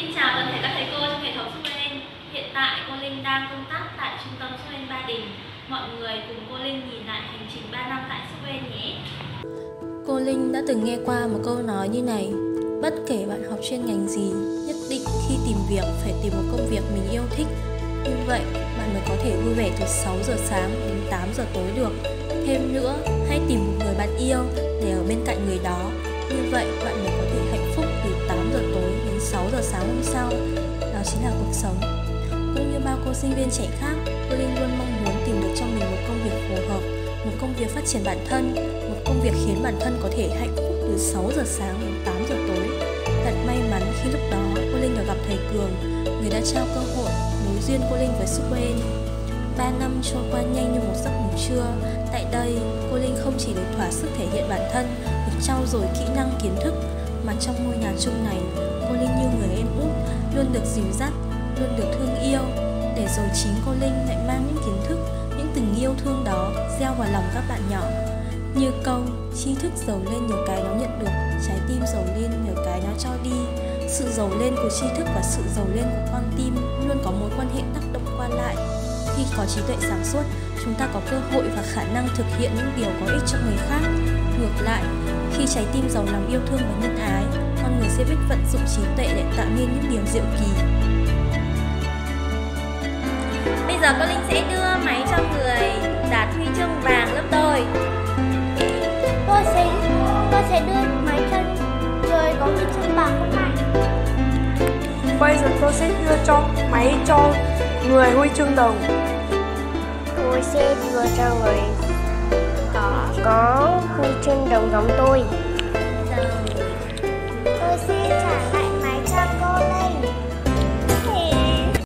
Xin chào toàn thể các thầy cô trong hệ thống Suelen. Hiện tại cô Linh đang công tác tại trung tâm Suelen Ba Đình. Mọi người cùng cô Linh nhìn lại hành trình 3 năm tại Suelen nhé. Cô Linh đã từng nghe qua một câu nói như này Bất kể bạn học chuyên ngành gì, nhất định khi tìm việc phải tìm một công việc mình yêu thích Như vậy, bạn mới có thể vui vẻ từ 6 giờ sáng đến 8 giờ tối được Thêm nữa, hãy tìm một người bạn yêu để ở bên cạnh người đó Như vậy, bạn mới sáng hôm sau Đó chính là cuộc sống Cũng như bao cô sinh viên trẻ khác, cô Linh luôn mong muốn tìm được cho mình một công việc phù hợp một công việc phát triển bản thân, một công việc khiến bản thân có thể hạnh phúc từ 6 giờ sáng đến 8 giờ tối. Thật may mắn khi lúc đó cô Linh được gặp thầy Cường, người đã trao cơ hội nối duyên cô Linh với Super. Ba năm trôi qua nhanh như một giấc ngủ trưa. Tại đây, cô Linh không chỉ được thỏa sức thể hiện bản thân, được trau dồi kỹ năng kiến thức, mà trong ngôi nhà chung này, cô Linh như người em út, luôn được dìu dắt, luôn được thương yêu, để rồi chính cô Linh lại mang những kiến thức những tình yêu thương đó gieo vào lòng các bạn nhỏ. Như câu tri thức giàu lên nhờ cái nó nhận được trái tim giàu lên nhờ cái nó cho đi. Sự giàu lên của tri thức và sự giàu lên của con tim luôn có mối quan hệ tác động qua lại. Khi có trí tuệ sáng suốt chúng ta có cơ hội và khả năng thực hiện những điều có ích cho người khác trái tim giàu lòng yêu thương và nhân ái con người sẽ biết vận dụng trí tuệ để tạo nên những điều diệu kỳ. Bây giờ cô Linh sẽ đưa máy cho người đạt huy chương vàng lớp tôi Cô sẽ cô sẽ đưa máy cho người có huy chương bạc hôm nay Bây giờ tôi sẽ đưa cho máy cho người huy chương đồng. Tôi sẽ đưa cho người có, có trên đồng giống tôi.